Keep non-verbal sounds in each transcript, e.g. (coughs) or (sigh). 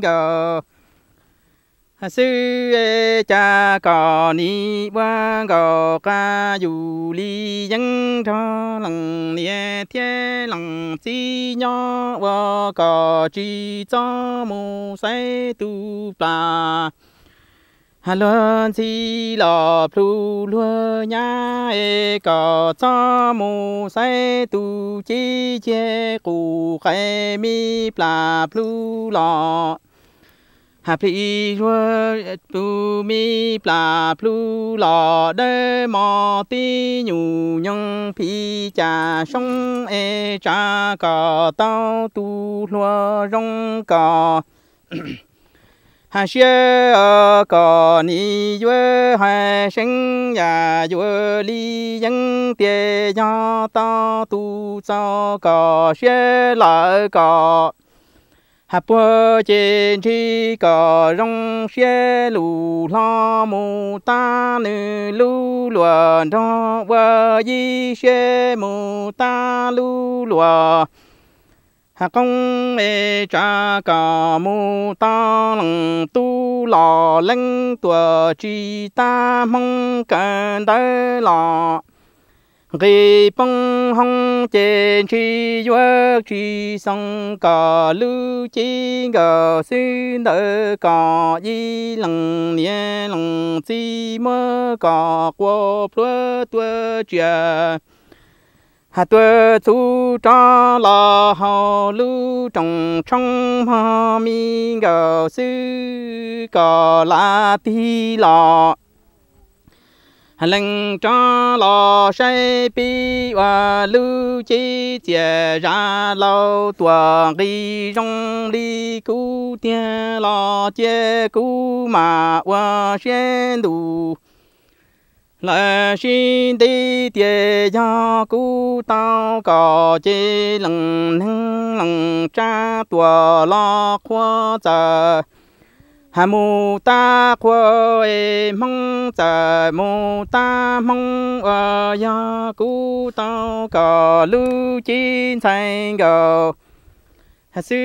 gờ sư cha cò ni ba gò ca dù li dân cho lòng nia thiên lòng chi nhỏ wa cò chi cho mu sai tu pa hà luân chi lò plu lúa nhá e cò cho mu say tu chi che cụ khai mi pla plu lò hà pli lúa tu mi pla plu lò đê mò ti nhù nhung phi cha sông e cha cò tao tu lúa rong cò. (coughs) Hà xie ở cò ni yue hai sinh ya yue li dân tie ya ta tu cho cò. Xưa lại cò hà bùa trên chi có rong xe lù lo mù ta nữ lù lùa đó vợ yi xe mù ta lù lùa. Hà công mê cha cả mù ta lăng tu lò lăng tua chi ta mong cần đỡ lò ghi bông hong trên chi vua chi sông cả lưu chi ngờ sư nợ cả y lăng nhẹ lăng chi mơ cả qua plua tua chia hà tuơ chú cha là hào lưu trồng trong hà mi ngờ sư cò la ti lọ hà lăng cha la say bi và lưu chi chia ra lâu. Tua đi rong đi cú tia lò chia cú mà và xuyên đủ là xin đi tiề cho cú tao có chi lần lần cha tua lo khoa giờ hà mu ta khoa e mong giờ mu ta mong ở ờ ya cú tao có lưu chín thành gầu hà sư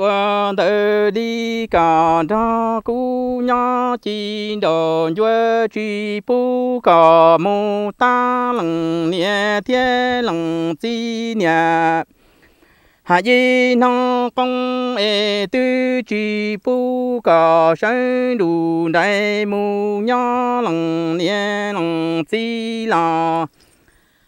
ở đỡ đi cả đó cú nhỏ chi đồ vua truy bu cả mu ta lằng nhẹ thiên lằng chi nhẹ hà di nó công e tư chi pu cả sơn đủ đại mu nhỏ lòng nhẹ lòng chi là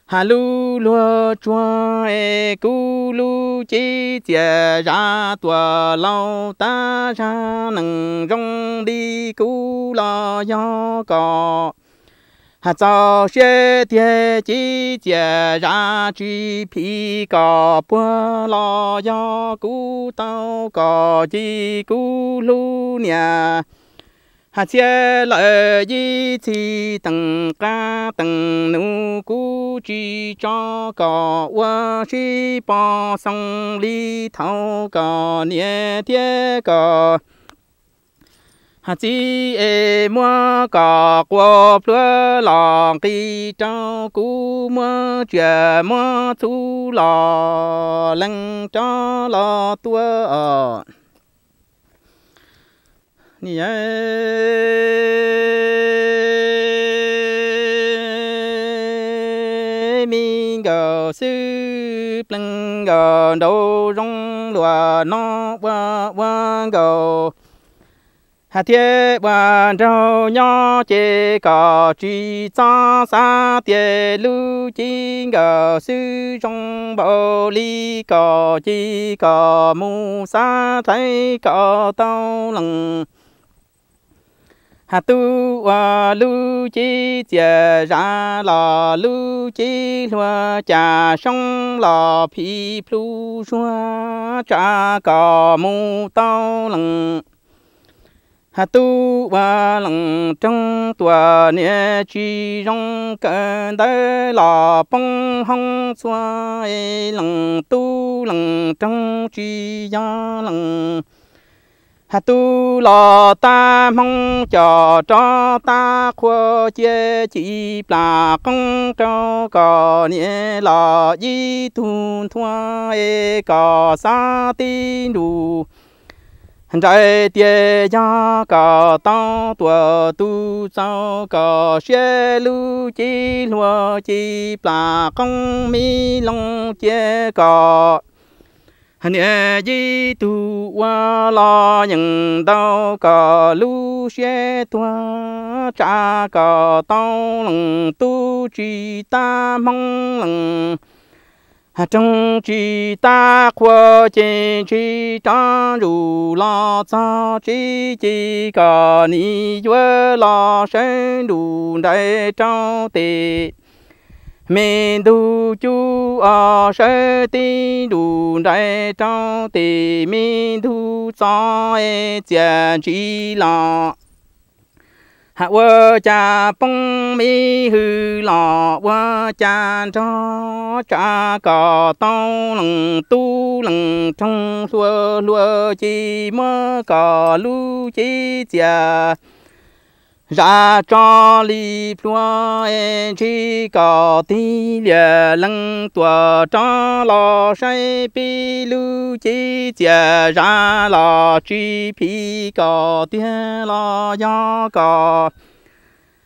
hà lu lúa chua e cu lu chi chia ra tua lâu ta ra nâng rong đi cu lo gió cò hà cho xe tie chỉ chia ra chỉ phi cò bua lo do cú tao cò chỉ cú lu nhà hà xe lợi gì thì tầng ca tầng nụ cú chỉ cho cò qua chỉ bỏ sông đi thâu cò nhẹ tie cò hà chi e mua cò qua plua lòng kỳ cho cú mua chè mua thu lò lăng cho lò tua ở ni mi gờ sư plăng gờ đầu rong lùa nó qua qua gờ hà thiê bà rau nho chê cò trì xa xa tiê lưu chi ngờ sư trong bầu ly, cò chi cò mu xa thấy cò tao lằng. Hà tu và lưu chi chia ra lò lưu chi hoa trà sông lò phi plu xua trà cò mu tao lằng hà tu và lăng trong tua nia chi rong cơn đời lò bông hong xoa lăng tu lăng trong chi ya lăng. Hà tu lò ta mong cho cho ta khoa chia chỉ là công cho cò nia lò di thun thua e cò sa tin đủ trái tia ya cả tao tua tu sao cả xe lu chi lúa chi, pla công mi long chia cả hành e di tu qua lo những đau cả lu xe tua cha cả tao lòng tu chi ta mong lòng trong chi ta qua trên chi ta ru la cha chi chi cả ni vơ la sen đủ đại trong tề mình đủ chú à sẽ ti đủ đại trong tề mình đủ cha e chi la hạ vợ cha bông mi hư lọ vợ cha cho cha cò tao lằng tu lằng trong xua lúa chi mơ cò lu chi cha ra cho li plua en chi có ti lìa lăng tua cho lo say pi lu chi chia ra dạ lo chi pi có tia lo ya có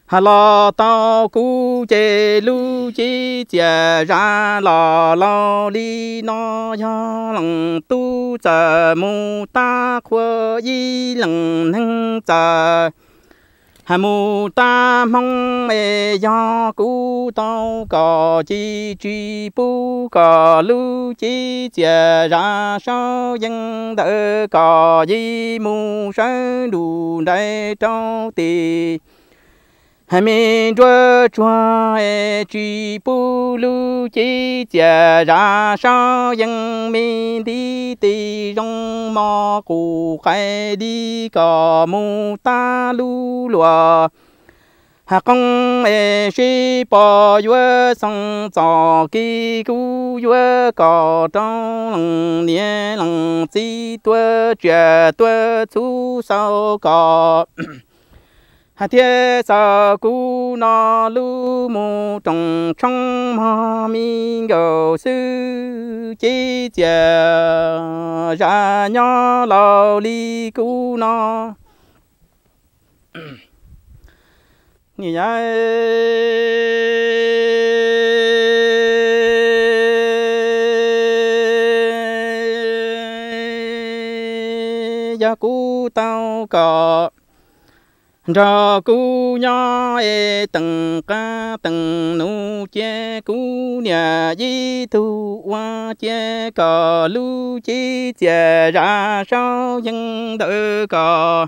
hà lo tao cu chê lu chi chia ra dạ lo lo li no ya lăng tu, chờ mu ta khua y lăng năng chờ hà mù ta mong mẹ do cú tao cò chi chi bu cò lu chi chia ra sao dân đỡ cò gì mù sáng đủ đại trao tì hà mi chúa chúa e truy bu lưu chi chia ra sao dân mi đi tì rong mò cụ khai đi cò mù ta lu lùa hà công e shi bò yue song cho kỳ gu yue cò trong lòng niên lòng chi tua chia tua chú sao cò hà thiên sa cú na lu mu trong trong ma mi gầu sư chi chè ra dạ nhỏ lò li cú na. Như vậy ya cú tao cọ ra cú nhỏ e tầng ca tầng nu che cú nhà di thu hoa che cò lu chi che ra sao dân đỡ cò.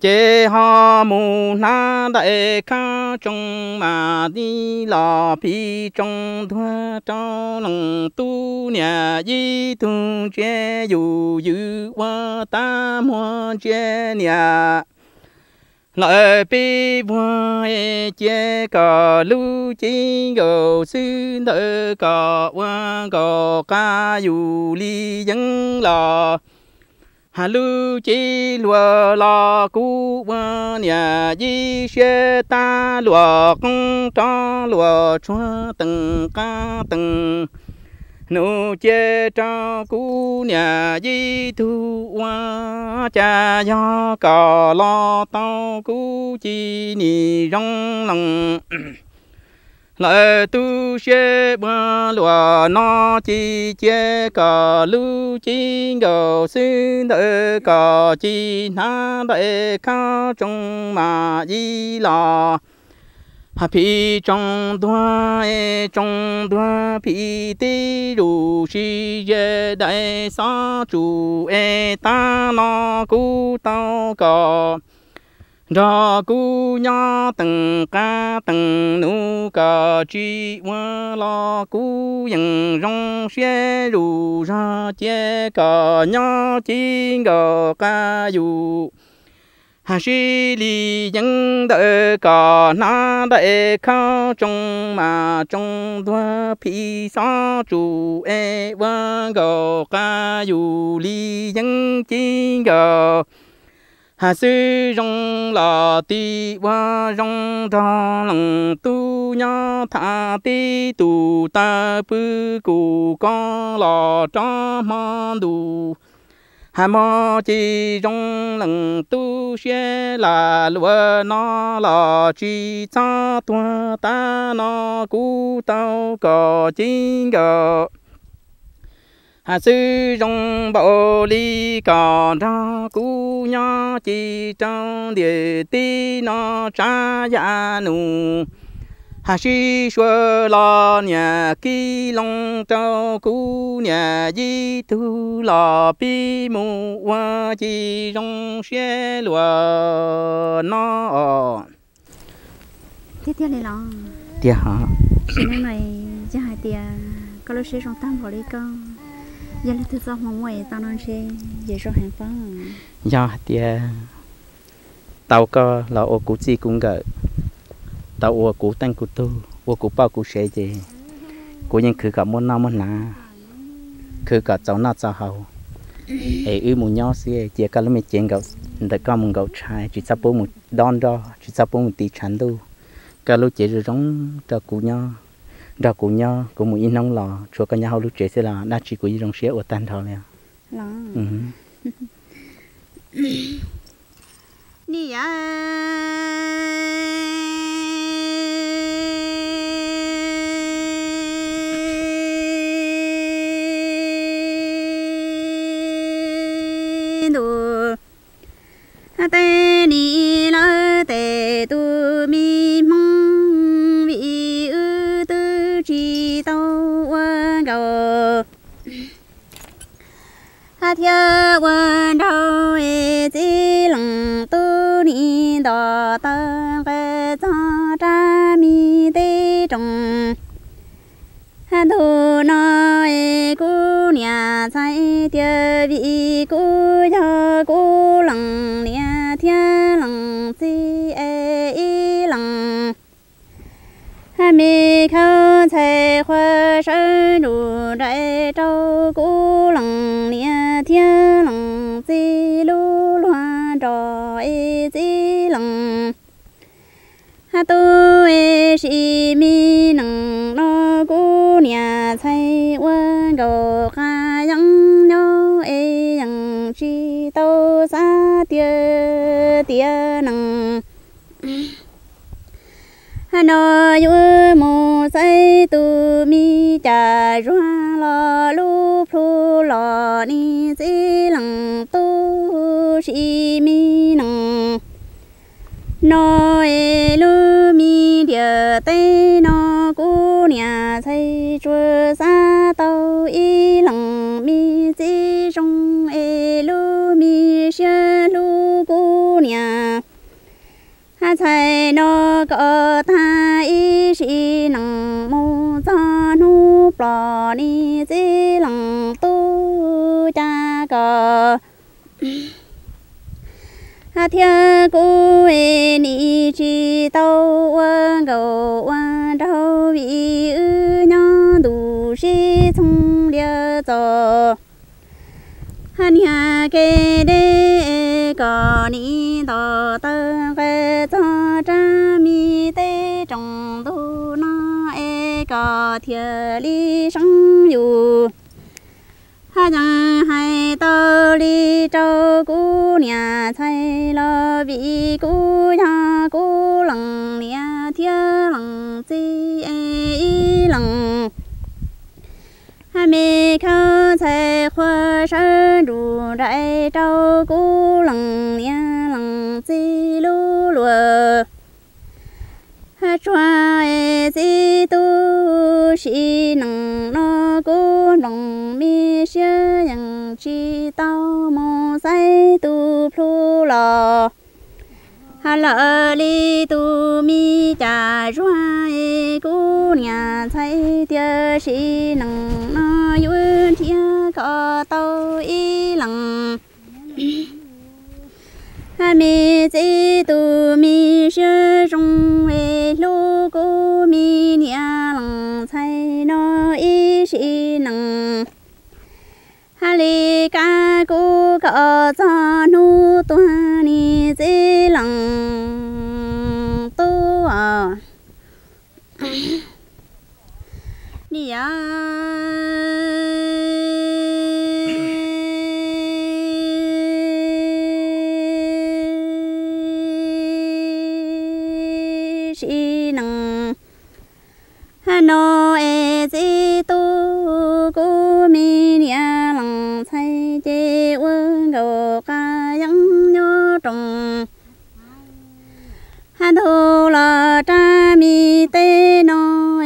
Chế ho mù na đại ca trong mà đi lò phi trong thua cho lòng tu nhà di thu chế dù dư qua ta mua chế nhà lại bi hoa e chế cò lu chi gò sư đỡ cò hoa gò, ca dù ly dân lò. Hà lu chi lùa lò, cú hoa nhà di xe ta lùa công cho lùa cho từng ca từng nô chê cho cú nhà di thu hoa, cha do cò lo tao cú chi nì rong lòng lại (clears throat) tu xe ba lùa nó chi chê cò lu chi gò sư đỡ cò chi na đại ca trong mà di lò hà phi trong đoa e trong đoa phi tê rù si ye đại sa chủ e ta nó cú tao cò. Ra cú nhá từng ca, từng nụ cà chi hoa lo cú yang rong xe rù ra che cà nhá chi ngờ ca dù hà sĩ li nhân đỡ cả na đại khao trong mà trong thua phi sa chủ e wa gò ca dù li nhân chi gò. Hà sư rong là ti và rong ra lòng tu nha tha ti tu ta bư cụ con lò cho ma du hà mò chỉ trong lần tu xe là lúa nó là chỉ cha tua ta nó cú tao có chính gờ hà sư trong bộ ly còn ra cú nhỏ chỉ trong địa ti nó cha già nụ hà sĩ xua lo nhà kỳ long trâu cú nhà di tu lo pi mu wa chi rong xe lúa nó tiếp theo này lo tia hả? Nay mày cho hai tia có lúc sẽ trong tâm vào đi con. Giờ là thứ sáu mong mày tao nói sẽ về số hàng phong do tia tàu có là ô cú chi cũng gỡ tàu ô cú tăng cú tu ô cú bao cú xe gì cú những khử cả món nào món nào khử cả cháu nào cháu hậu. Ấy ư một nhau xí chỉ cả lúc mình chén gạo để con mình gạo trái chỉ sắp bố một đòn đó chỉ sắp bố một tí chán đâu cả lúc chế rồi giống cho cú nhau đó cú nhau cú một in nông lò chúa cả nhau lúc chế sẽ là đa chỉ cú trong xe ở tan thọ này lo ừ đi à đồ tê ni la tê tu mi mong vị ư tư chi tao quan cầu ha thia quan chi e tu ni đò ta cái cha cha mi tê trồng ha thu nó e nhà sai tia vị cu cho cu lăng nia thia lăng chi e y lăng ha mi khâu chạy khoa sơn đủ đại trò e chi lăng. Ha tu e shi mi nang no cu nhà chạy quan cầu kha yang nhau e yang chi tô sa tia tia nang hà nội yu mô say tu mi cha roa lo lu phu lo ni si lòng tu si mi nong nó e lu mi địa tây, nó cu nhà xây chua sa tàu y lòng mi chi trong e lu mi xe lu cu nhà ha chạy nó có ta y si nằng mô cha nu plò ni chi lòng tu cha có ha thia cô e ni chi tâu quan cầu quan đâu vị ư nhau đủ si thông lia cho ha nhà kê đê có ni tổ tơ kê cho cha mi tê trong tu na e có thiệt lý sống yu ha hay đi trâu cú nhà thay lo vị cú nhà cú lăng nia thiên lăng chi e y lăng mi khâu chạy khoa sơn đủ đại trâu cú lăng nia lăng chi lu lùa. Ha choa e si tu si lỡ đi tu mi cha choa e, cú nhà thấy tia sĩ nặng nó yun thia có tàu y lặng mi chỉ tu mi sư trung về e, lu cú mi nhà lặng thấy nó y sĩ nặng hà li ca cú có cho nu tua lặng tu à. (coughs) Đi à. Chỉ năng nó e chỉ tu cô mi nhà lặng say chế quân đồ ca giống nhớ trùng thu là cha mi tê nó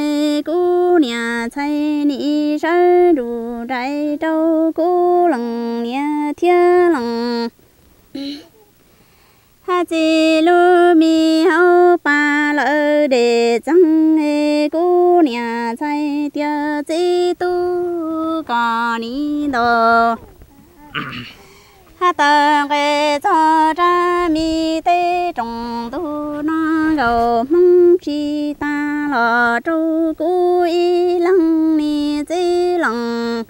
cô nhà thay ni sơ đủ trái trâu cô lăng nhà thiên lăng ha chi lu mi hậu pa lỡ để chẳng hề cô nhà say tia chi tu có ni đồ ta cái cho ra mi tê trong tu nó gầu, mong chi ta lò tru cú y lăng ni chi lăng.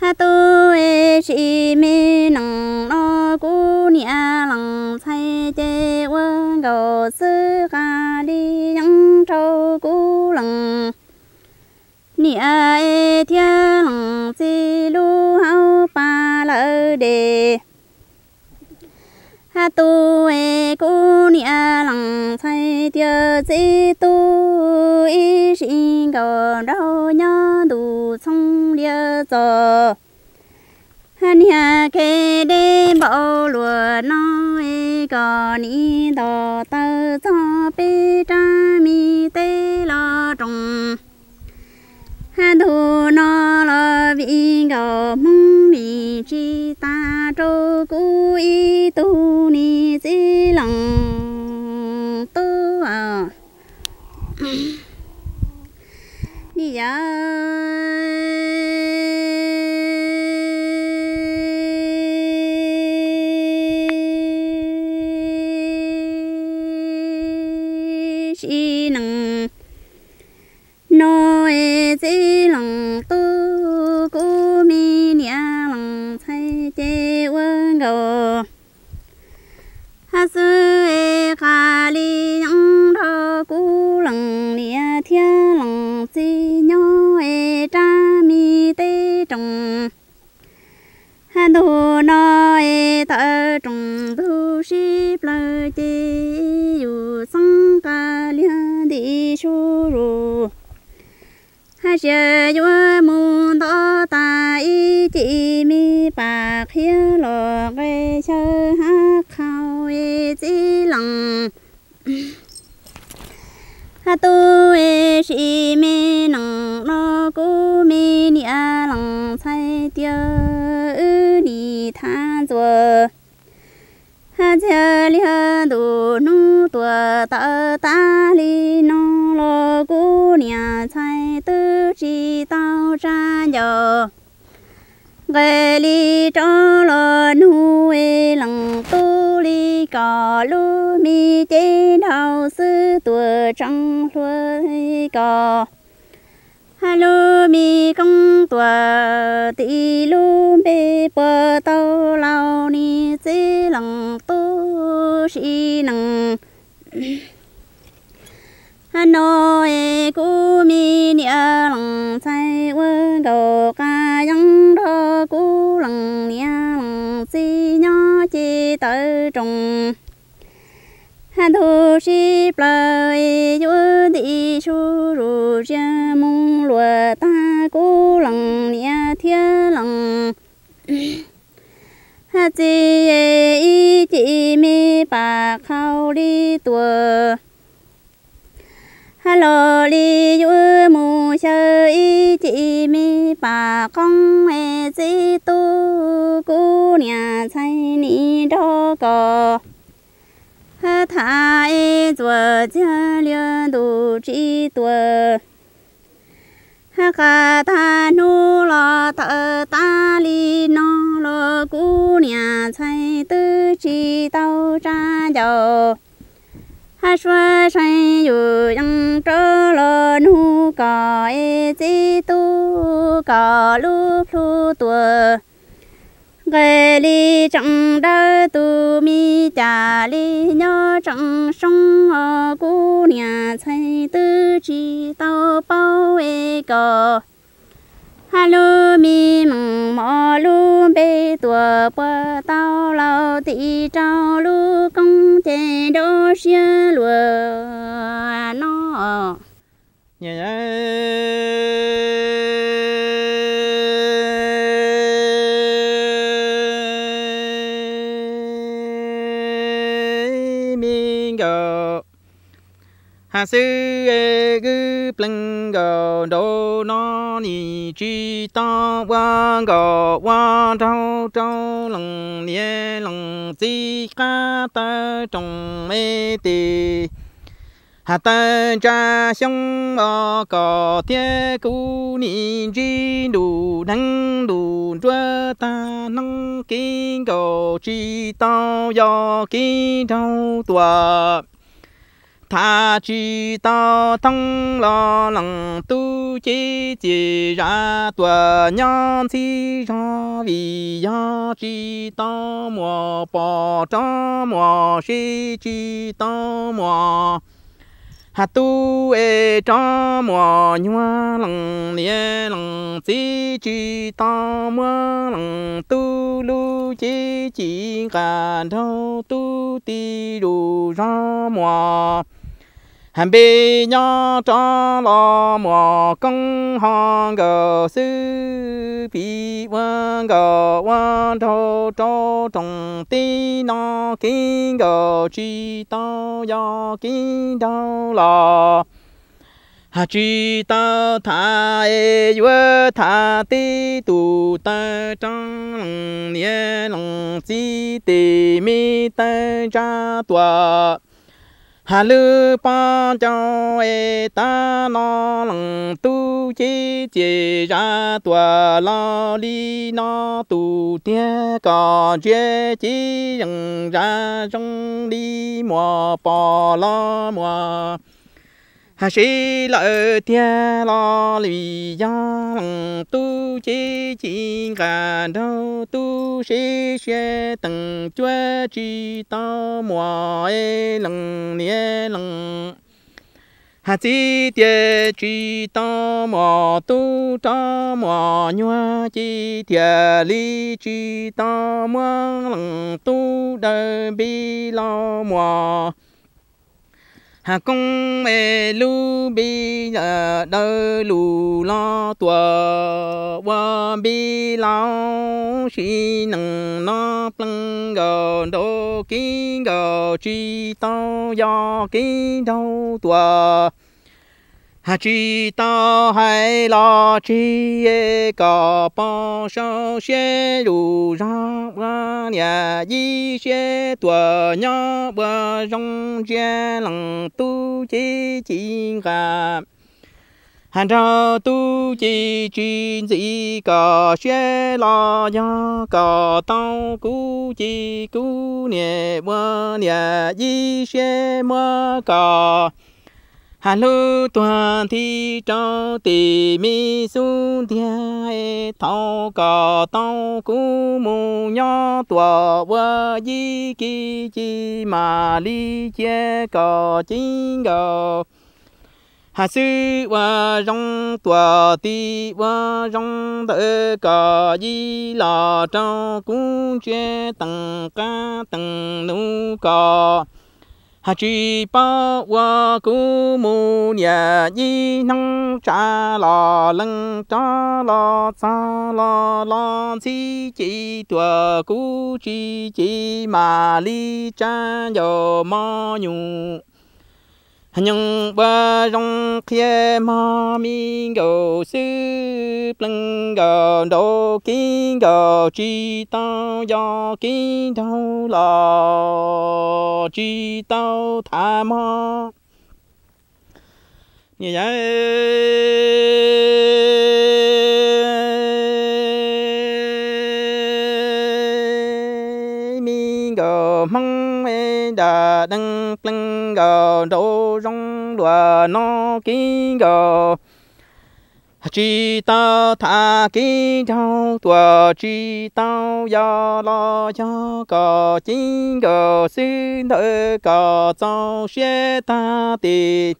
Ha tu e chi mi nằng nang cú ni a lăng thay chê quân gầu sư ca đi nhắn trâu cú lăng nia e thia lăng chi lu hao pa lỡ đề ha tu e cu nia lăng thay tia chi tu. Y sinh gầu đâu nhớ đủ xong lia giờ hắn nhà kê đê bảo lùa nói có ni đò tơ cho bê trang hắn thu nó là vị gò mông mi chi ta trô cú y tu ni chi lòng tu à. Đi thiên lòng chi nhô e cha mi tê trồng hà đồ nó e ta trồng thu shi plơ chê yu sang ca lia đi su ru. Hà xe yu mu to ta y chi mi bạc hiếu lọ gây chơ ha khao e chi lòng ha tu e shi me nang no ku me ni a lang sai tia ư ni tha zuo ha cha li ha du nu tua ta ta li no lo cu nia sai tư chi tao ra yo gai li cho lo nu e lang tu li lu mi chế đào sư tuổi trăng lue cò? Ha lu mi công tuổi tỷ lu bê bờ tàu lao ni chế lòng tu sĩ năng hà nội cú mi nia lăng sai quân đồ ca yang đô cú lăng nia lăng si nhau chi tới trùng. Hà thu si plei yu đi su ru cha mong lùa ta cú lăng nia thiên lăng hà chi y chỉ mi bà khao đi tua hello li yu mu sơ y chị mi bà con e chi tu cu nhà chạy ni đó có ha tha e chùa cha liên đủ chi tua ha ca ta nu lo thơ ta li no lo cu nhà chạy tư chi tao cha giàu ha xua say dù yang trơ lo nu, cò e chi tu, cò lu phu tua gây li chẳng đa tu mi cha li nhớ chẳng sông ở cu nhà xây tư chi tao bao e cò ha lu mi mong mò lu bê tua bơ tao lâu tị trao lu công chế đô xia lùa. Nó. Nhẹ mình hà sư ê gư pleng gò đô nó ni chi ta quan gò quan trâu trâu lòng nhé lòng chi ca ta trong mê tì. Hà ta cha xong bò có thiên cú ni chi đủ năng đủ chúa ta năng kinh gò chi tao do kinh trâu tua tha chi ta thăng lo lăng tu chi chi ra tua nhân chi ra vì ya chi ta mùa bỏ cho mùa si chi ta mùa hà tu e cho mùa nhua lăng nia lăng chi chi ta mùa lăng tu lu chi chi cả đâu tu ti ru ra mùa hàm bê nhо cho lo mò công hòn gờ sư bị quan gờ quan thô cho trồng tí nó kinh gờ chi tao do kinh tao lò. Hà chi tao thà ê yue thà ti tu ta trong lòng nhé lòng chi tì mi ta ra tua hà lư ba cho e ta nó lăng tu chi chi ra tua lo li nó tu tia có chế chi rằng ra trong đi mùa bò lo mùa hà sĩ lợi tia lo lì ya lòng tu chi chi cả đâu tu sĩ xe tầng chúa chi ta mùa e ê lòng nia lòng hà sĩ tia chi ta mùa tu ta mùa nhua chi tia li chi ta mùa lòng tu đời bi lo mùa hà công mê lu bi ờ, đơ lu lo tua wa bi lao chi nằng nó plăng gờ đô kí gờ chi tao do kí đâu tua hà chi ta hay lo chi e có bao sao xe đủ ra qua nhà di xe tua nhỏ bờ rong xe lăng tu chi chi cả hàn ra tu chi chi gì có xe lo nhỏ có tao cú chi cú nhẹ bờ nhà di xe mơ có hà lô toàn thi cho tì mi su thia e thọ cò tao cú mù nhỏ tua vơ di ki chi mà li che cò chín gò hà sư và rong tua ti và rong đỡ cò di lò cho cú che tầng ca tầng nu cò hà chi ba wa cu mu nhà yi năng cha lo lăng cha lo cha lo lo chi chi tua cu chi chi ma li cha yo ma nyu nhưng ba rong kia ma mi go sư pleng go do kinh go chi tao do kinh tao lo chi tao tha ma như vậy. Đà đăng pleng go đô rong đùa nó kinh go chi ta tha kinh tao tua chi tao ya lo cho có chính gờ xin thơ có cho xe ta tì.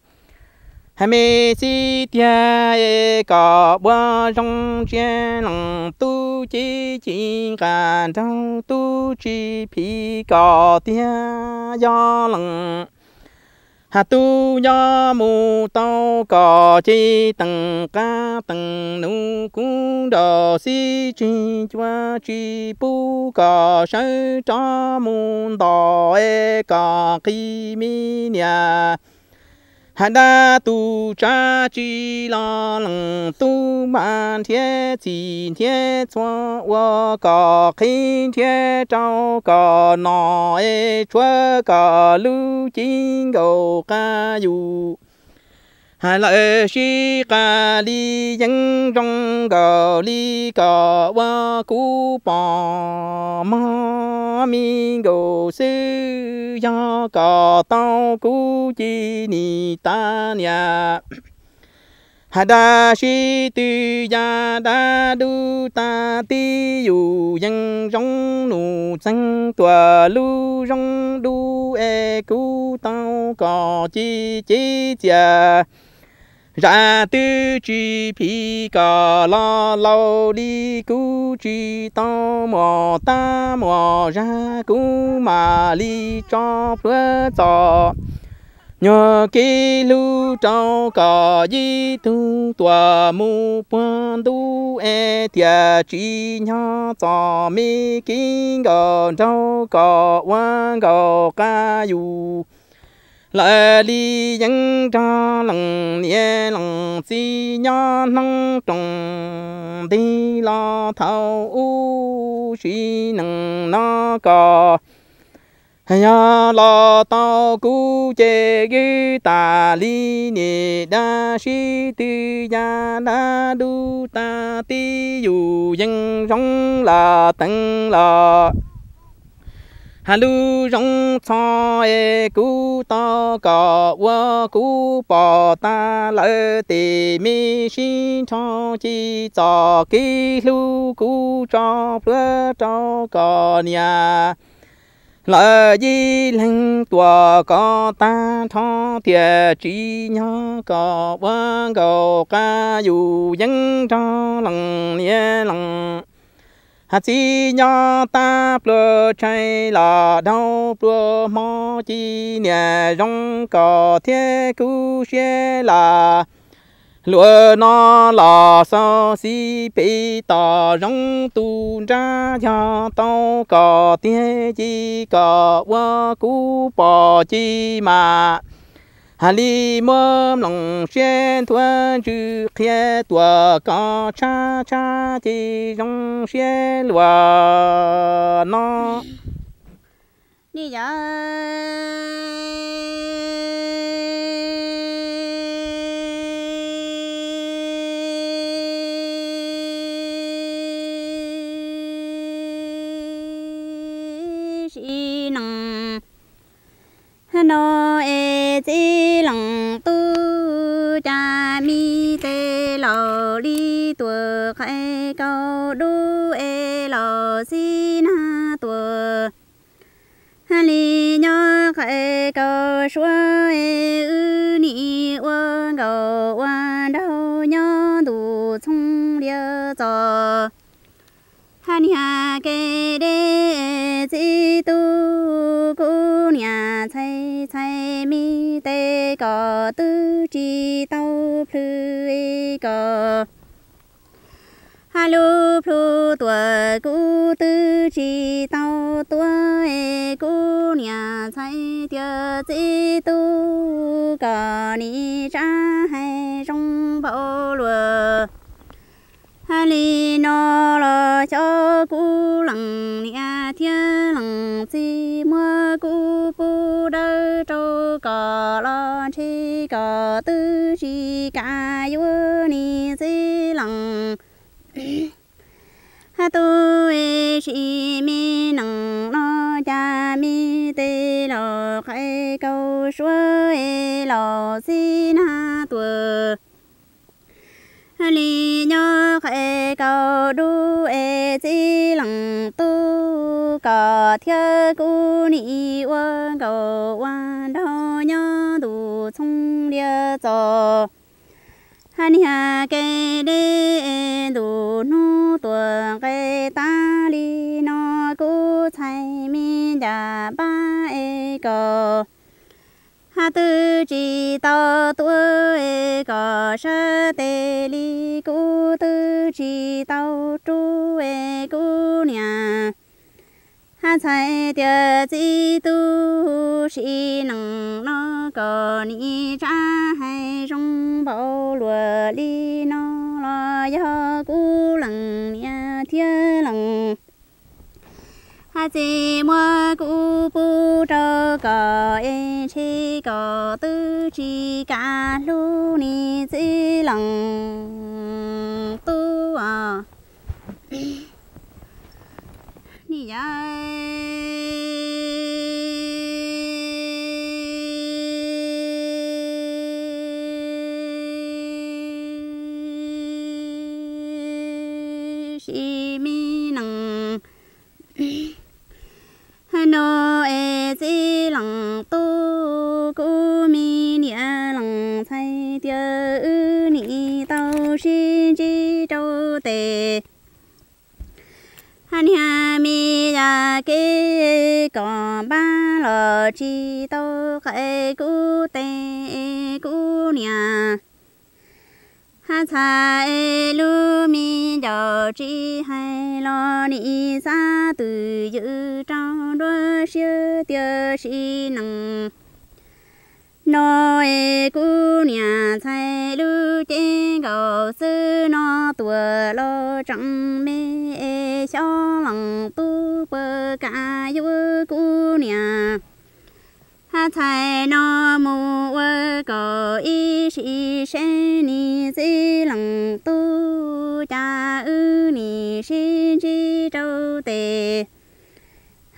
Hai mươi si tia e có bữa trong trên lòng tu chi chi cả trong tu chi phi có tia do lòng hà tu do mù tao có chi tầng ca tầng nu cũng đồ si chi chua chi pu có sơ cho mù đỏ e có khi mi nhà hà đa tu cha chi la lăng tu man thiên chỉ thiên cho wo có khi thiên trao có nọ e chúa có lưu chính cầu ca dù hà lợi shi ca li dân trong cờ li cờ wa cú bò ma mi đồ sư do cờ tao cú chi ni ta nhà hà đa shi tu ya đa du ta ti yu yang rong nu sang tua lu rong du e cú tao cò chi chi chia Dạ, ra tư chi phi cả lo lâu đi, cú chi to mò, ta mò, ra cú mà li cho bữa cho nhờ kỳ lưu trâu cả di tu tòa mu quan tu e tia chi nhỏ cho mi kinh gò trâu cả quan gò ca yu lại đi nhân cho lòng nhẹ lòng si nhỏ nông trồng đi lo thâu u suy nâng nó cò. Ya lo tao cú chê ghi ta li nè đa si, tư gia đa đu ta ti dù dân rong là tăng là hà lu rong cho e cú to cọ wa cú bò, ta lỡ tì mi xin cho chi cho kí lu cú cho bữa cho cọ nhà lỡ di lên tua có ta thọ thiệt trí nhớ có wa cầu ca dù dân cho lòng nhẹ lòng hạt chi nhỏ ta plo chay là đau plo mò chi nè, rong cò thế cú xe là. Lúa nó là sao si bị tà rong tu ra cho tao cò thế chi cò qua cú bò chi mà hà li mơ lòng xuyên thuần chữ khía tùa có cha cha thì rong xuyên lùa nó. Đi rồi nó e chỉ lòng tu cha mi tê lò đi tua khai cao đu e lò si na tua hà li nhớ khai cao xua e ư ni quan cầu quan đâu nhớ đủ chung lia cho hà ni hà kê đê chỉ tu tê có tư chi tàu phư e có Alo plu tua cu tư chi tàu tua e cu nhà chạy tiêu chi tu có ni cha hay trong bao lừa hà li nó lo cho cu lằng nia thiên lằng chi mưa cu trâu cò lo chi cò tư chi cả yu ni si lằng ha tu e chi mi nằng nó, cha mi tê lo khai câu xua e lo si na tua li nhớ khai câu đu e chi lằng tu có thiên cu ni quan cầu quan đâu nhớ đủ chung liêu gió hắn hà kê đê đủ nu tuần kê ta li nó cú chạy mi đà ba e go hà tư chỉ tao tuổi có sa tê li cú tư chỉ tao chú ê cú nhà hà chạy tiệt chỉ tu sĩ nâng nó có ni cha hay trong bao lúa li nó lo cho cú lằng hà mua cụ bu trơ cờ em chỉ cờ tư chi cả lu ni chỉ lòng tu à. Ni ya ba chi tao khai cú tê cú nia ha cha e lu mi giờ chi hay lo ni sa từ dự trong đua siêu tiêu si năng nó e cú nhà chạy lu trên cầu sư nó tua lo chẳng mê e cho lòng tu bơ cả yêu cú nhà thầy nó mu ơ có ý sĩ sẽ ni dĩ lòng tu cha ư ni sĩ chi châu tề.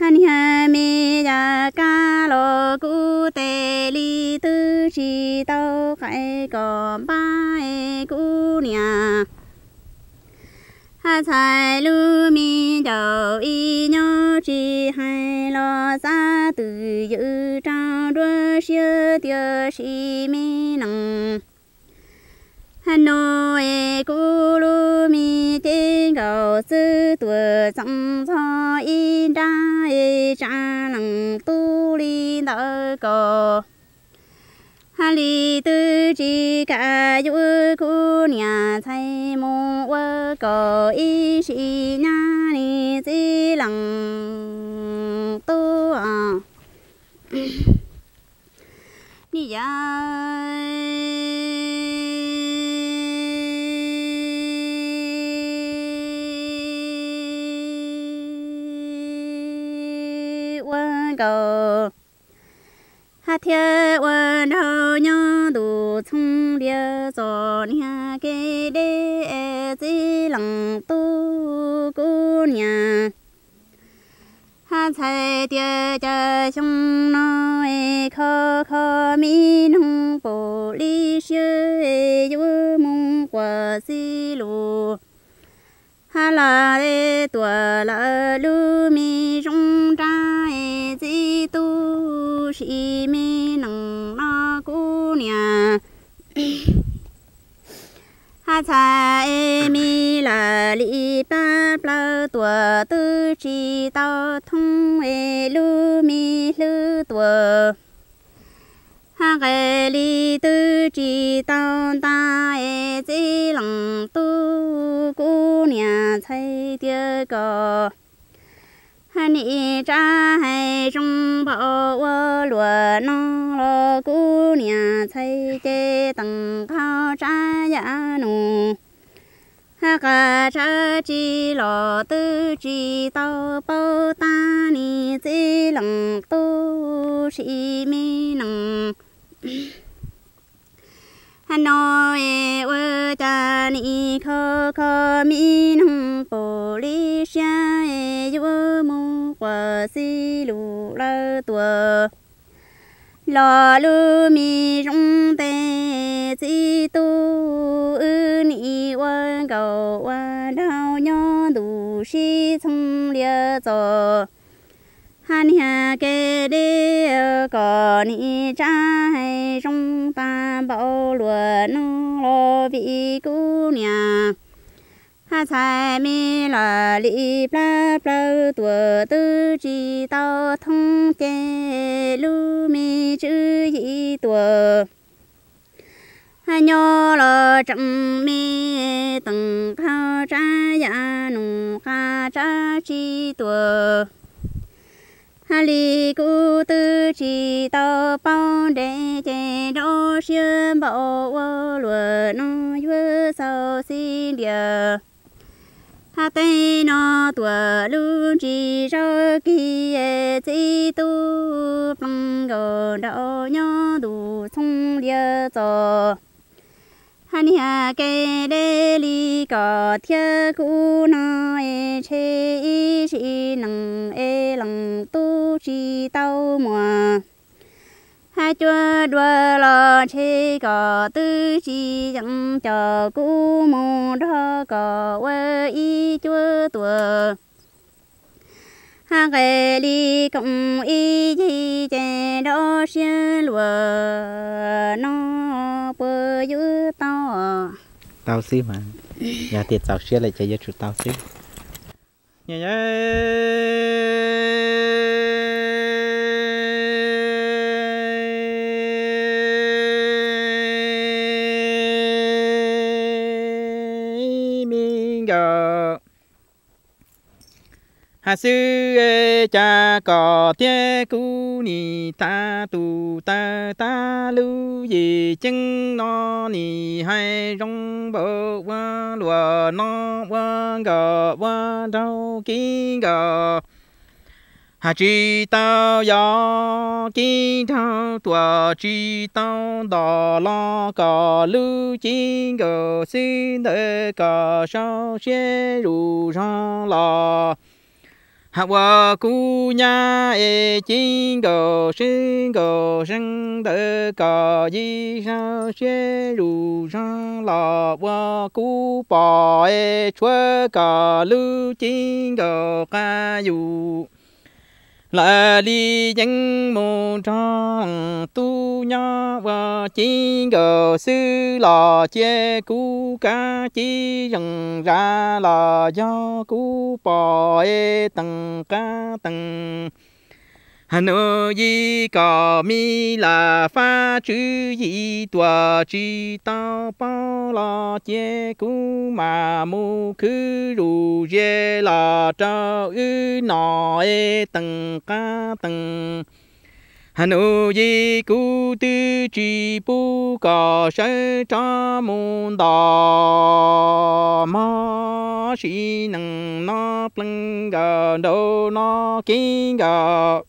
Hân hà mi ya ca lo cu tề li tư chi tâu khai có ba e cu nhà ha sai lu mi đầu y nhớ chi hai lo xa từ dự trang đua siêu tiêu si mi năng hà nội cũ lu mi trên gạo sư tuổi trong cho y ra y cha năng tu li đỡ cầu hà li tư chỉ cả dụ cô nhà thay có ý sĩ na ni chỉ lăng tu à. (coughs) Ni ya quân cầu hà thiên quân hậu nhớ đủ chung địa gió nhà kê đê chỉ lăng tu cô nhà. Hà chạy địa cha chung nó e khó khó mi nông bộ lý sư e yu mong quả si lu hà la e tua la lu mi trong tra e chỉ tu sĩ mi nằng na cu nhà. (clears throat) ha cha e mi la li ba ba tua tư chi tao thông e lu mi lu tua ha ge li tư chi tao ta e chỉ lăng tu cu nhà chạy tiêu có ni cha hay trong bảo vợ lúa nó lo cu nhà chạy chế tầng cao cha dạ ya nụ ha cả cha chi lo tư chi tao bao ta ni chỉ lăng tu Hanoi năng hà nội ơ cha ni khơ khơ mi nông bồ li xa e yu mu quả si lu la tua lo lu mi rung tê si tu ư ni quan cầu quan đào nhớ đủ si thông lia gió han hà kê đê có ni cha hay trong ta bảo lúa nó lo vị cú nhà ha sai mi là li bla bla tuổi tư chỉ tao thông chế lu mi chữ yi tuổi ha nhỏ lo trăm mi từng khao cha ya nụ ca cha chi tuổi hà li cụ tư chỉ tao bao để chế đô xuyên bảo lúa nó vừa sau xin địa. Hà tây nó tuổi luôn chỉ cho kia chỉ tu bằng gò đạo nhau đủ sông địa gió hà ni hà kê đê li có thiên khu nó e chế ý chỉ nằng e lằng tu chỉ tao mùa hai chua đua lo chế có tư chi chẳng cho cú mù đó có quê y chua tua hai ghê đi cộng y chi chè đó xuyên lùa, nó bơ dữ tao tao xí mà. Nhà tiệt tao xe lại chạy cho chú tao xí. Nhà nhà hà sư ê, cha có thế cú ni ta tu ta ta lưu gì chân nó ni hai rong bộ qua lùa nó qua gò qua đâu kinh gò. Hà chỉ tao gió kinh thao tua chỉ tao đò lo cò, lưu chính gò xin đợi cò, sao xe rù rong lò hạ hòa cu nha e chính gờ sinh gò sinh đợi cò, di sao xe rù sang lo hòa cu bò e chúa cò lưu chính gờ ca dù là đi dân mù trong tu nhỏ và chỉ gờ sư lò che cú cá chỉ rằng ra là do cú bò e tầng cá tầng hà yi gì mi là pha chữ yi tua chi ta pa la che ku mà mu cứ ru dê la cha ư na e tầng cá tầng hà yi ku tu chi pu ka có cha mun da ma shi nang na plang ga do na king ga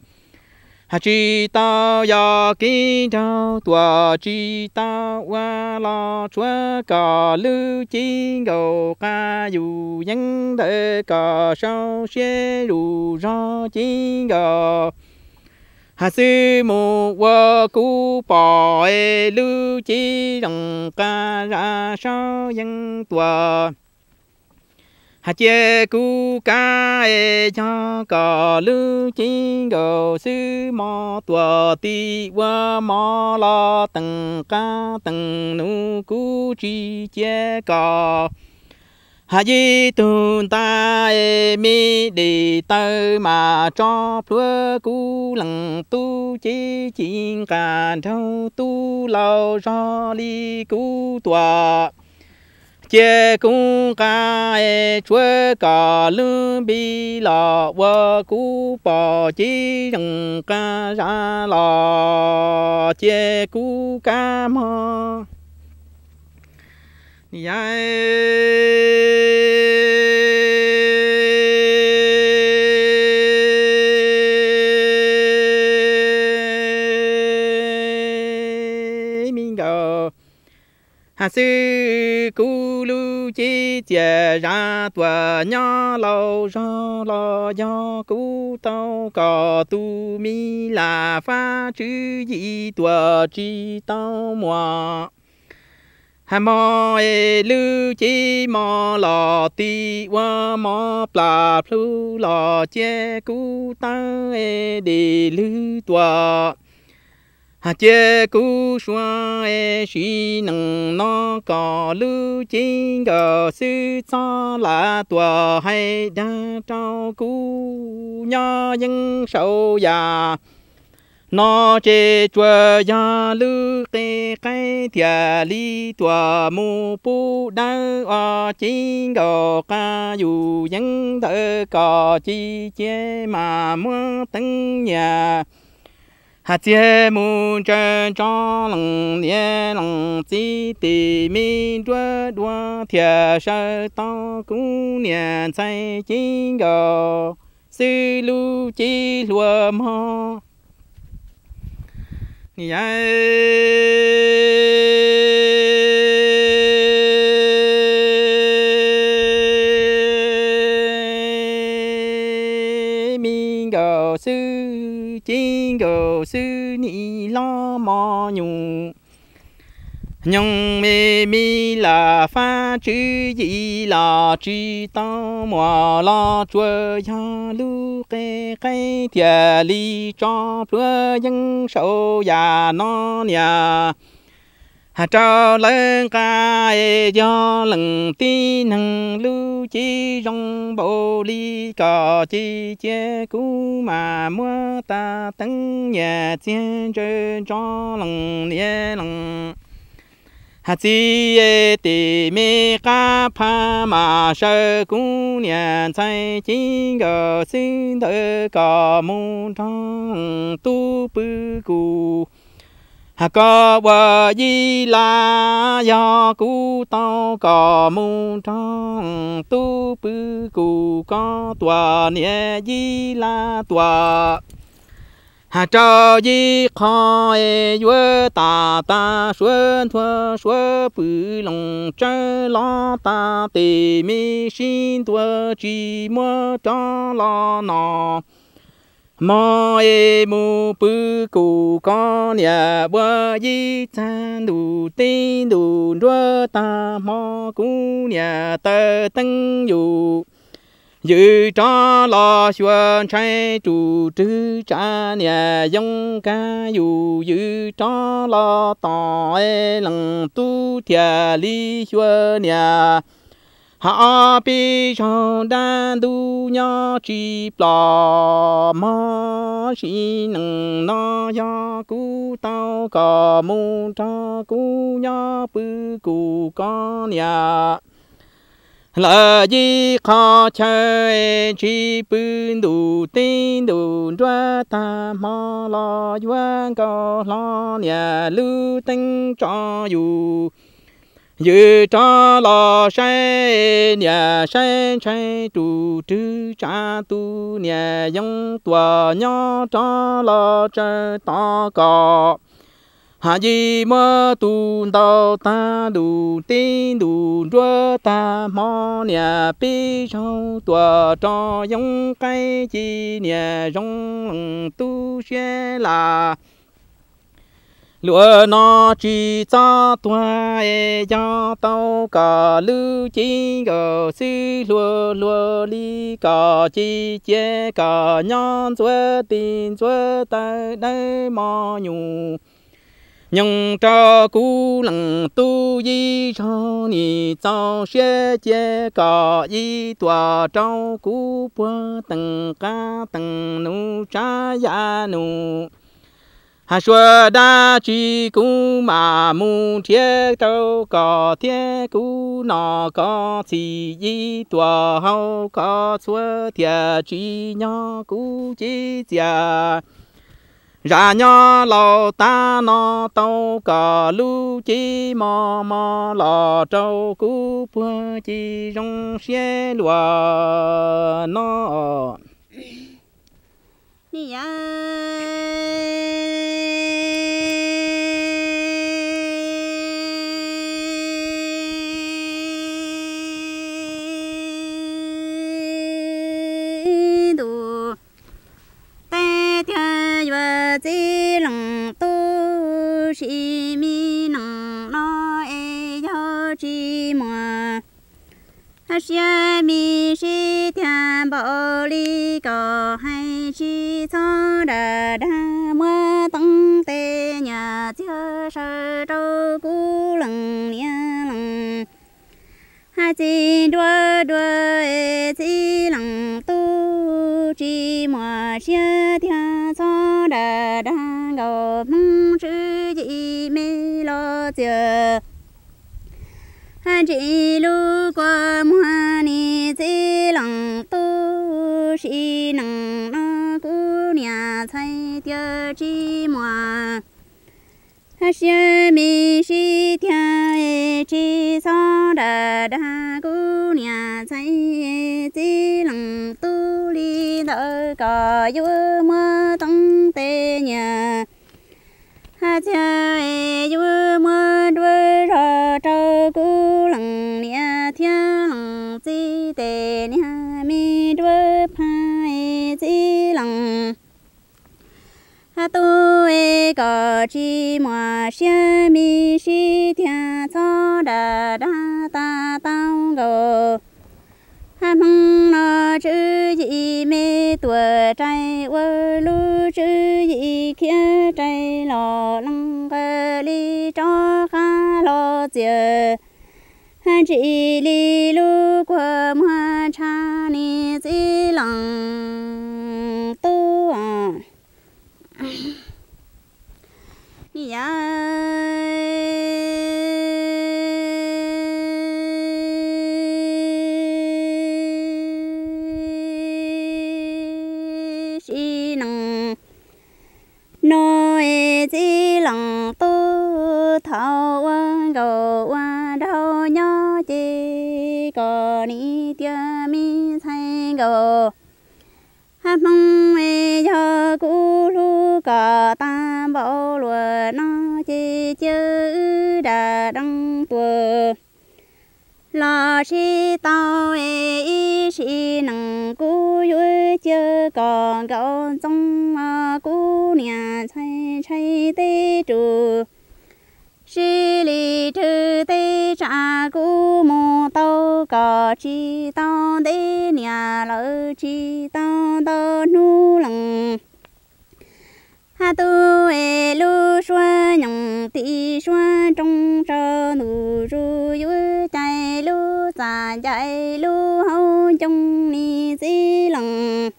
hà chi ta ya ki tao tua chi ta wa la chúa cò lưu chi gầu ca dù dân đỡ cò sao xe rù ra chi gò hà sư mù wa cú bò e lưu chi rằng ca ra sao dân tua hà chê cu ca e cho cò lư chín gò sư mò tua ti qua mò lo tầng ca tầng nu cu chi chê cò hà di tu ta e mi đi tơ mà cho plua cu lằng tu chi chín cả thâu tu lâu cho li cu tua chế cung ca e chúa cả lương bi lọ vợ cú bỏ chi rừng ca ra lọ chế cú ca mơ. E. Mình gờ hà sư cú lu chi chè ra tòa nhỏ lâu ra lo do cú tao có tu mi là pha chữ gì tòa chi tao mùa hà mò e lư chi mò lò ti wa mò pla plu lò che cú tao e đi lư tòa hà chế cú xóa e xí nâng nó có lưu chính gờ sư cho là tua hay đa trao cú nhỏ nhân sâu già nó chế chùa gia lư kê cái thìa lý tua mù pu đa ở chính gờ ca dù nhân thơ có chi chế mà mua tăng nhà hà chế mu chân cho lòng nhẹ lòng chỉ tì mi đua đua thiệt sơ to cũng niệm say chính gò. Sư lu chi lùa mò. Nhẹ mi gò sư chính gò sư ni lo mò nhung nhung mê mi là pha chữ gì là chữ tao mò lo chúa ya lu kê kê thìa li cho chúa dân sâu ya non ya hà cho lên ca do lần ti nâng lưu chi rong bộ ly, cò chi chế cú mà mua ta tấn nhà chiến chơi cho lần nhé lần hà chi e ti mi ca pa mà sơ cú nhà sai chi gờ xin đỡ cò môn trong tu bư cù có bờ di là do cú tao có mu trong tu bư cù có tòa nhẹ di là tòa. Hà cho di khó e ta ta xuân thua xuân bự lòng chơi lo ta tì mi xin thua chỉ mua cho lo nọ mò e mu bự cụ con nhà bơ yi chan đủ tin đủ đua ta mò cú nhà tơ tăng dù dự cho lo xuân trái chủ trứ cha nhà dông ca dù dự cho lo tỏ e lần tu thia li xuân nhà hạ bi trong đan du nhỏ chi plò ma chi nâng na ya cu tao có mu cho cu nhỏ bư cu con nhà là gì khó chơi chỉ bưng đủ tin đủ đoa ta mà lo yuan có lo nhà lưu tinh cho dù dự cho lo sai nhà sai sai tu trư cha tu nhà giống tua nhỏ cho lo chơi to cò hà gì mơ tu đào ta đủ tin đủ chúa ta mò nhà bi sau tua cho giống cái chi nhà giống tu xe là lúa nó chỉ cho tua e cho tao cả lư chỉ ở sư lúa lúa li cả chỉ chế cả nhon chúa tin chúa ta đây mò nhung nhưng cho cú lăng tu y cho ni cho xe chế có y tòa cho cú bơ từng ca, từng nụ, cha ya nụ hà xua đa chi cú mà mu thiết đâu có thiết cú nọ có chỉ y tòa hậu có xua thiệt chi nhỏ cú chi già ra nhỏ lò ta nó tàu cả lu chi mò mò lò trâu cú bùa chi rong xe lùa nó ni ya đủ tê thiên và chỉ lòng tu sĩ mi nặng nó e cho chi mà xia mi thiên bảo lý có hay chi cho đà đà mưa tăng tê nhà chưa sơ trâu cú lăng nha lăng hai chi đua đua chi lăng tu, chi mùa chia thia cho đà đà gò mong chữ gì mê lo chờ hai chỉ lu qua mua ni chi lăng tu, chi nang nhà thay tiêu chi mùa ha xia mi e chi thia chi so đà đà cú nhà thay e chi lăng tu li đỡ cò yu mơ tông tê nhà ha cha e mơ đuôi tu e cò chi mùa xe mi chi thiên cho đà đà ta tao gò hà mong nó chữ gì mê tuổi trai quơ lu chữ gì kia trai, lò lăng cơ li cho khá lo giờ ha chỉ li lu qua mua cha ni chỉ lăng tu à dạ chỉ nói chỉ lòng tu thâu quan đâu nhớ chỉ có ni tia mi thay cầu hát mong cho cú lu ta bảo lùa nó chi chữ đà đăng tùa. Lo si tao ê ý chi nằng cú yuôi chơ còn gạo trong mà cú nhà chay chay tê trù. Si li trừ tê trả cú mô tao có chi tao tê nhà lỡ chi tao tao nu lằng ha tu e lu xua nhung ti xua trong trơ nụ ru yu chạy lu già chạy lu hâu, chung ni di lằng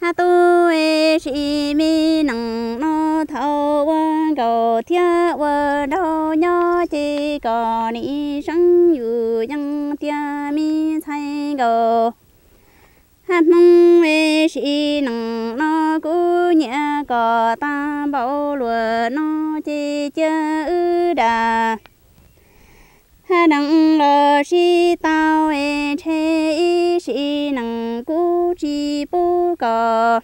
ha tu e chi mi nặng nó thâu quan cầu thia qua đâu nhó chỉ có ni sang yu yang tia mi thay cầu hát mong mê sĩ nặng nó cú nhẹ có ta bảo lùa nó chỉ chơ ư đà. Ha nặng lò sĩ tao ê chê ý sĩ nặng cú chỉ bố cò.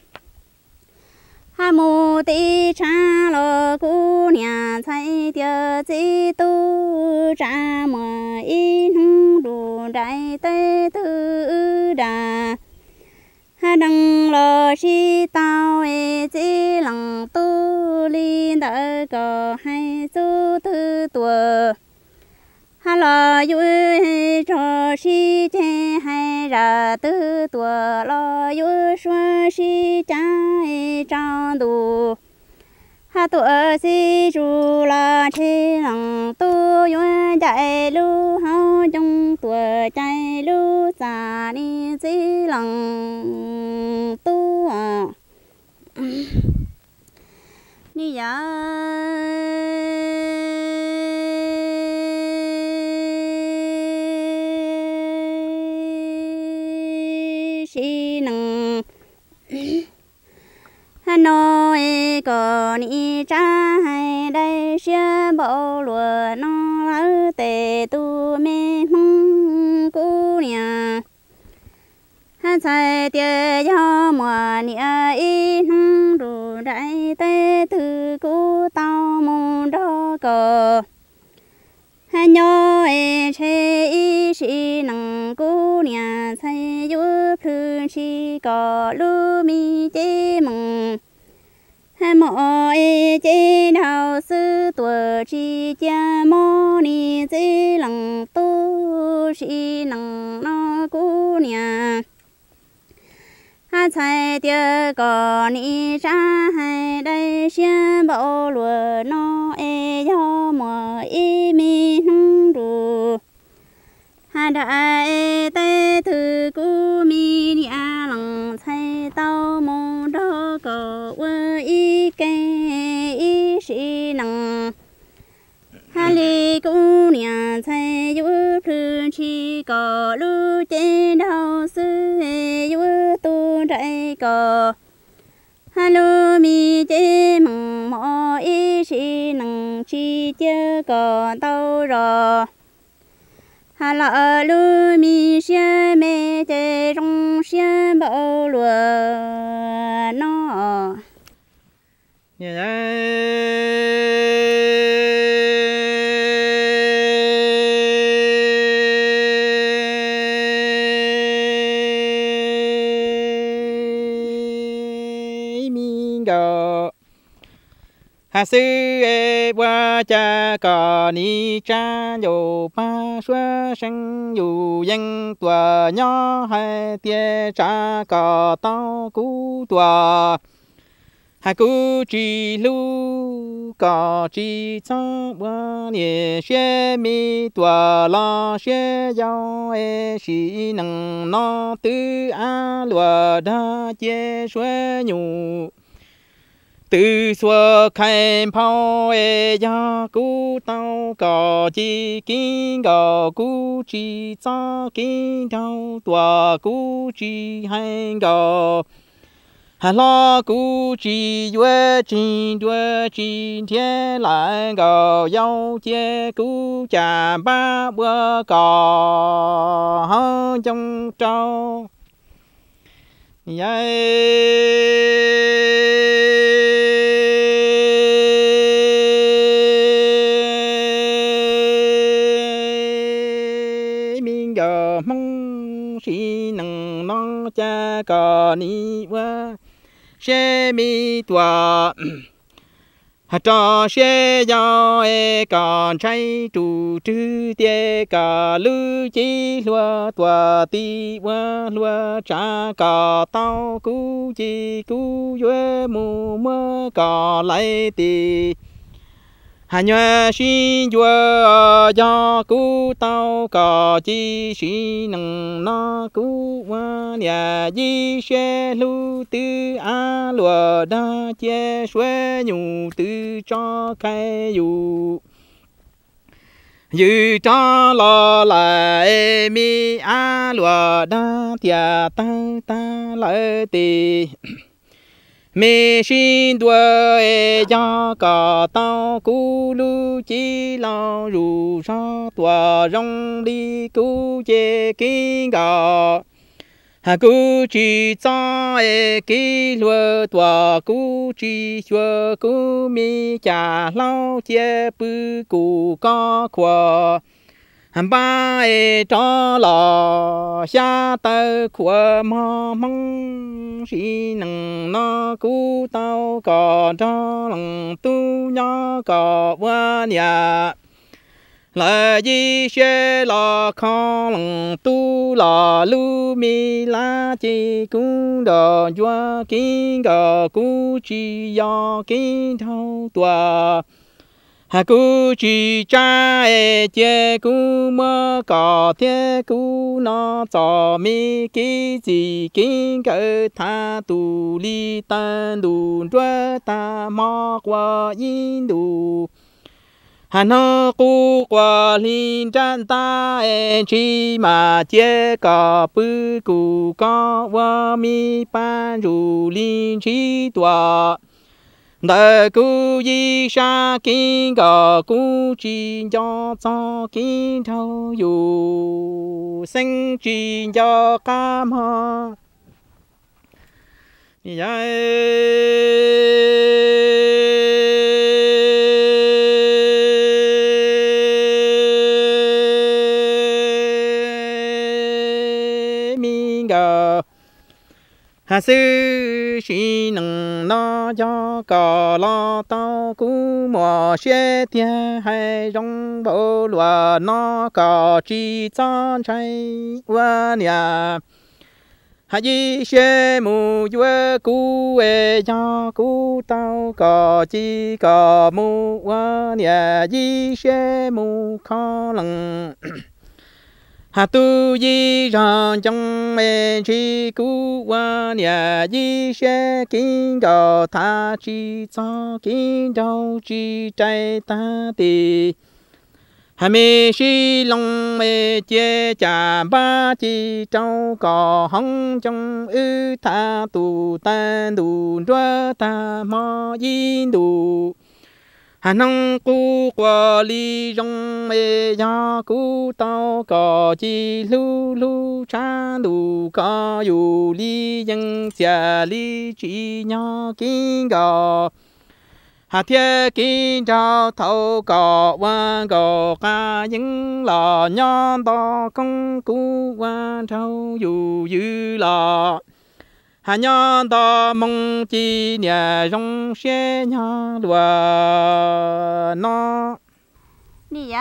Hà mô tí cha lò cú nhà thấy tiêu chỉ tu cha mà ý nung đủ đại tê tư đà ha lo chi tao e chỉ lòng tu li đỡ có hay su tư tua ha lo yu cho chi che hay ra tư tua lo yu xua chi cha e trang du ha tu ở si chu la chi lòng tu yu chạy lu hao chung tua chạy lu sa ni si lòng tu à ni dạ. ya si nằng. Hà ơi có ni cha hay đây xia bộ lúa nó ở tề tu mê mong cú nhà hai sai tia do mùa nia y hung đủ đại tê từ cú tao mong đó cờ. Hai nhớ e chê y sĩ nằng cú nhà sai yu phư chi có lu mi chế mong hà mộ e chê đào sư tuổi chi cha mô ni chê lăng tu sĩ nằng nó cú nhà hà chạy tiêu có ni ra hai đây xiên bảo lúa nó e yo mò y mi nung đủ hà đại tê thư cú mi đi a lăng chạy tao mô có vơ y kê y sĩ năng hà lì cô nhà chạy yu thư chi có lu trên đau sư yu tu trái có hà lu mi chế mong mò y sĩ năng chi chớ có tao rồi hà lọ lu mi xe mê chế rong xe bảo lùa nó Dạ mình hà sư e qua cha cò ni cha dù ba xua sinh dù dân tòa nhỏ hai tia cha cò tao cú tòa hà cú chỉ lu cò chỉ cho bữa nè xe mi tua lo xe giao e năng nó tư a lùa đa chế xuế nhu từ xưa khai phao e ya cú tao có chi kinh cò cú chi cho kinh đau tua cú chi hành cò hà lo cú chi duệ chi duệ chi thiên lại cò dâu che cú chả ba bữa cò, hơ trong trâu Yeah. mong xí nằng nó cha cò ni wa xe mi tua hà cho xe do e còn trái trụ trư tia cả lư chi lúa tua ti qua lúa cha cả tao cú chi cú yue mù mơ cả lại ti hà nhà xin vua, do cú tao có chi xin nâng nó cú qua nhà di xe lu tư a lùa đa che xuê nhủ tư cho cái dù. Dư cho lo lại e mi a lùa đa tia ta ta lợi tì mê xin đua e cho cả tao cú lu chi lao rù sa tòa rong đi cú chê kinh gà hà cú chỉ cho e kí lúa tòa cú chỉ xua cú mi cha lao chê bư cú có khoa hàm ba e cho lò, xa tơ của mò mong xí nằng nó cú tao có cho lòng tu nhỏ có qua nhà. Là gì xe là khó lòng tu là lu mi la chi cũng đò doa kinh gò, cú chi do kinh thâu tòa hà cú chỉ cha e chế cú mơ cỏ thế cú nó cho mi kí gì kinh cỡ tha tu li tan đủ đua ta mò qua in đủ hà nó cú qua linh chân ta e chi mà chế cỏ bư cú có qua mi ban rù linh chi tòa đại cú yi sa kiến gò cú chi cho cho kiến thâu dù sinh chi cho cam ho dạ Yeah. Hà sư sĩ nâng nó cho cò lo tao cú mò xe tia hay rong bộ lùa nó cò chi cho chay qua nhà hà di xe mù chúa cú ê cho cú tao cò chi cò mù wa nhà di xe mù khó lằng hà tu di rằng trong mê chi cú wa nhà di xe kinh đồ tha chi cho kinh cho chi trái ta ti hà mê si long mê chia chả ba chi trâu cò hong trong ư tha tu tan tu rua ta mo yin tu hà năng cu qua li rong mê ya cu tao có chi lu lu cha lu có yu li yang xia li chi nhỏ kinh gò. Hà thiên kinh trao thâu gò quan gò ca những lò nhỏ to công cú quan trao yu yu lò hà nhon to mong chi nhà rong xe nhà đùa nó. Đi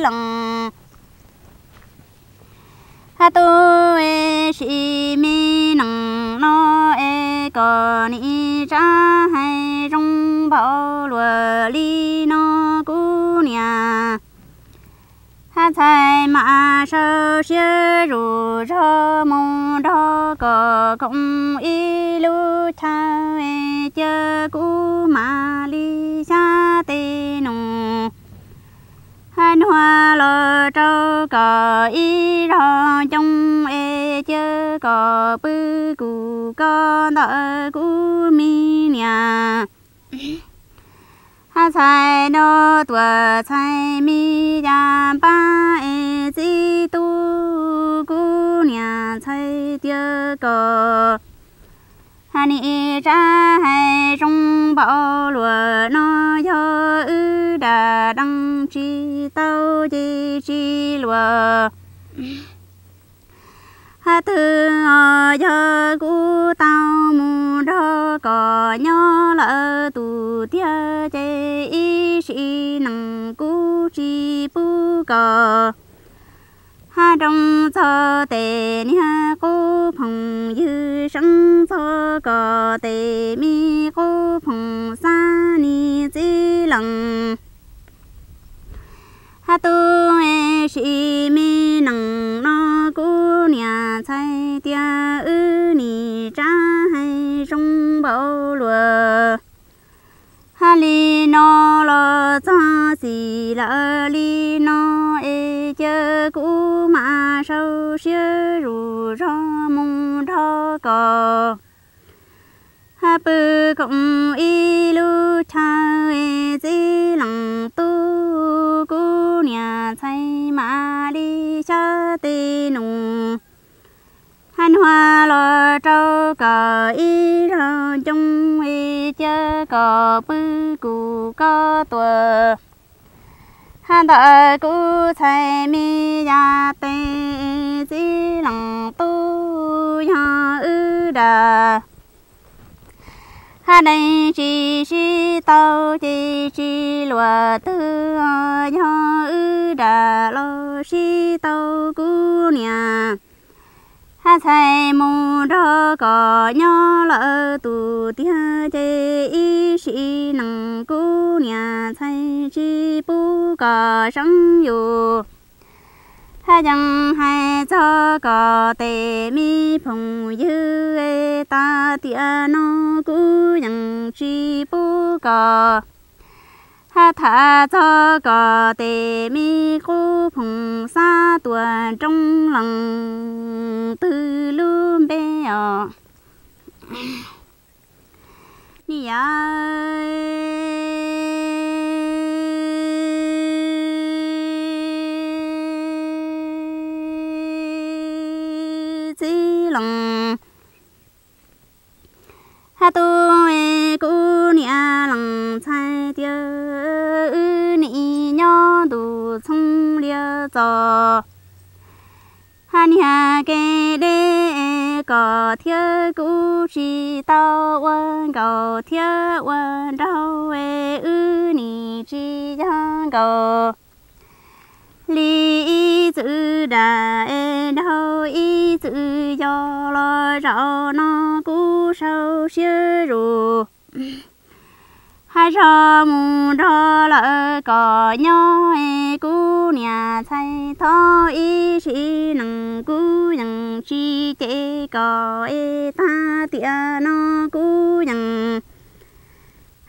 lòng. Hà tôi e mi nằng nó e còn ni cha hay rong bao lúa li nó cú nhà ha sai mà sơ xưa rủ cho mong đó có công y lu cha e chơ cú mà li cha tê nung han hoa lo trâu cò y ro trong e chớ có bư cụ co đỡ cụ mi nhà ha sai no tua sai mi ya ba e di tu cụ nhà sai chớ có hà ni ra hay trong bao lúa nó cho ư đã đăng chi tao chi chi lúa hà thư ở cho cú tao mù đó có nhớ lỡ tu tia chế ý sĩ nặng cú chi bu cờ. Ha trong cho tề ni ha cô phong cho cờ, tề mi cô phòng xa ni chỉ lăng ha tu e shi mi nang no cu nia chai tia ư ni cha hay trong bao lúa ha li no lo cha si la li no e chơ cu ma sau xưa rủ cho mong đó có ha bư cộng y lu cha e di lăng tu cú nhà thay mà đi cha tê nùng hàn hoa lo trâu cờ y lo chung y chơ cờ bư cụ có tuờ hàn đợi cụ thay mi ya tê di lăng tu ya ư đà ha đây chỉ chỉ tàu chỉ chỉ lúa tư nhỏ ư đà lô chỉ tàu cú nhà ha thầy mù đó có nhỏ lỡ tù tia chê y sĩ nặng cú nhà thầy chi bu có sống dù hai chẳng hai cho có tề mi phong dư ê ta tia nó cú nhận chi bu có ha thả cho có tề mi cú phong xa tuần trong lòng tư luôn bé ở đi chỉ lòng. Ha tu e cu nia lòng chai tiêu ư ni nho tu chung liêu cho ha nia ke de có thiếu cũ chỉ tao quân cầu thiếu quân e, đâu về ư ni chỉ giang cầu lý chữ đã đâu ý chữ do lo rõ nó cú sâu xưa rù. (clears throat) Hai cho mù đó là có nhau cú nhà thay thó ý chỉ nâng cú nhận chi chế có ta tia nó cú nhận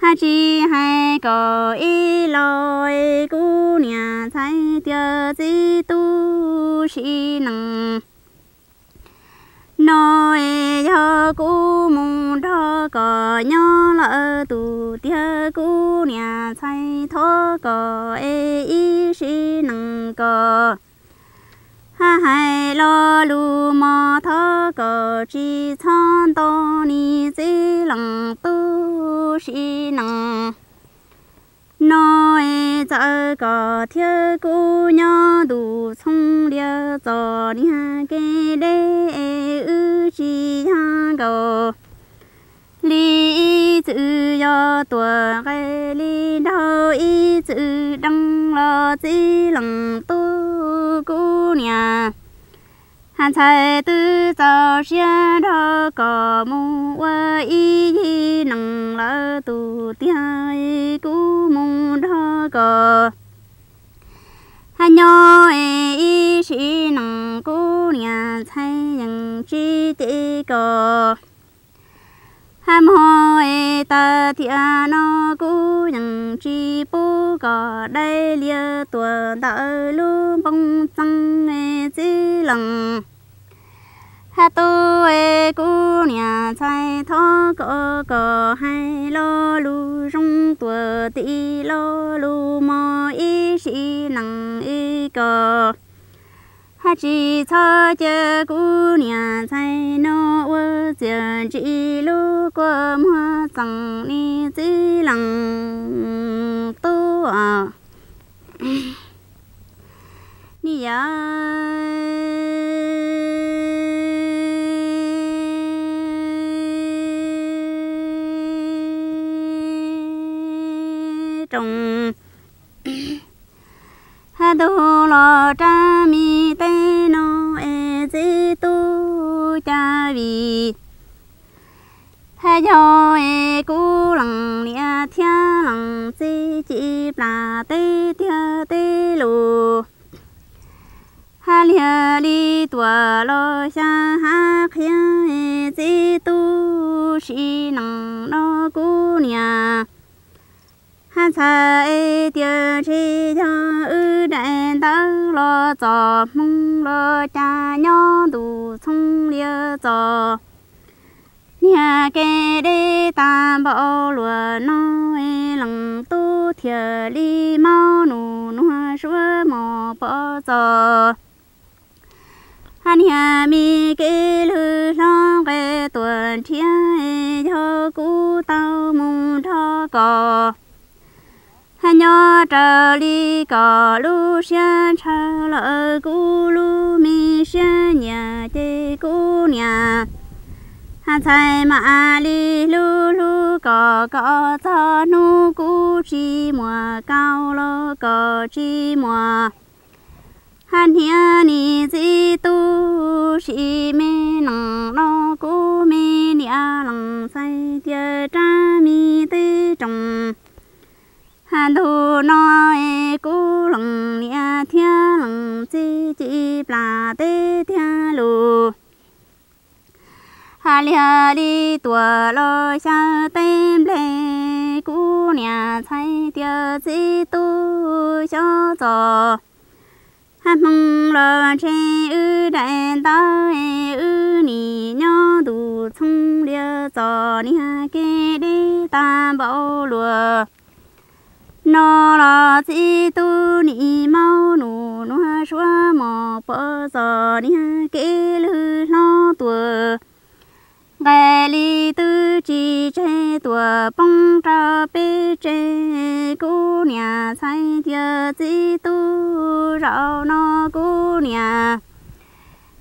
hai chi hai có y lôi, cú nhà thay tiêu chỉ tu sĩ nâng nói cho cú mùng đó có nhớ lỡ tu tiêu cú nhà thay thô có y sĩ nâng có ha hai lo lu mò thô có chi chọn to ni dễ lòng tu sĩ nâng nói giờ có thiên cú nhỏ đủ xong lia cho đi ha cái đê ư chi ha go. Lý chữ yo tuổi cái lý đâu ý chữ đăng lo chi lòng tu cú nhà hàn chạy tư cho xe đó có mu qua ý nặng lỡ tu tia cú mu đó có hàn nhỏ ý chỉ nặng cú nhà chạy những chi tí có ham hỏi e ta thì nó cú những chi bố có đây lia tua đợi lu bông trăng e chỉ lòng ha tu e cú nhà chạy thọ có có hai lo lu rong tua tí lo lu mò ý sĩ nặng ý có ha chỉ cho chớ cú nhà chạy chỉ lu qua hoa chẳng ni chỉ lòng tu à ni ya trồng ha đô lo cha cha vì ha cho e cú lăng nia thia lăng chi chi pla tê thia tê lù. Ha lia li tua lo xa ha khia e chi tu si nằng nó cú nia han sai tiêu chi cho ư đại tao lo cho mong lo cha nhỏ đủ sung liêu cho nhà kê đê ta bảo lúa nói lòng tu thiệt li mau nụ nua sữa mò bỏ cho han nhà mi kê lư lo kê tuần thiên cho cú tao mong cho cò nhỏ trở đi có lu xian trở lỡ cú lu mi xian nhà tê cú nhà. Hắn thầy mà li lu lu có có cho nu cú chi mùa, cao lô có chi mùa. Hàn hiền ni di tu chi mê nằng lo cú mê nia lằng say tia cha mi tê trồng đồ nói, cú lòng nia thia lòng chi chi bà tê thia lù. Hà lia đi tua lo xa tem lê, cú nia thay tia chi tu cho cho hát mong lo chê ư đại ta ư ni nhỏ đủ chung lia cho nia kê đi tam bảo lùa nó là chỉ tu ni mau nụ nó ha xóa mò bơ giờ ni ha kê lư nó tua ngày li tư chỉ chế tua bông tra bê chế cô nhà sai thiệt chỉ tu rau nó cô nhà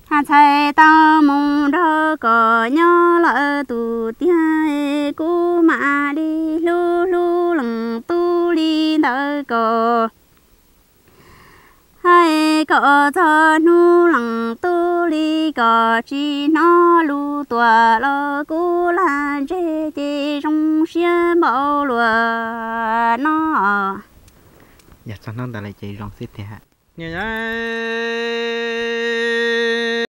hà chạy ta mong đó có nhớ lỡ tụ tia cô mà đi lu lu lằng tu đi đỡ có hai có cho nu lằng tu đi có chỉ nó lu tua lo cô là chê chê trong xe bao lùa nó. Dạ sao nó đã lại chạy rong xếp thế hả 奶奶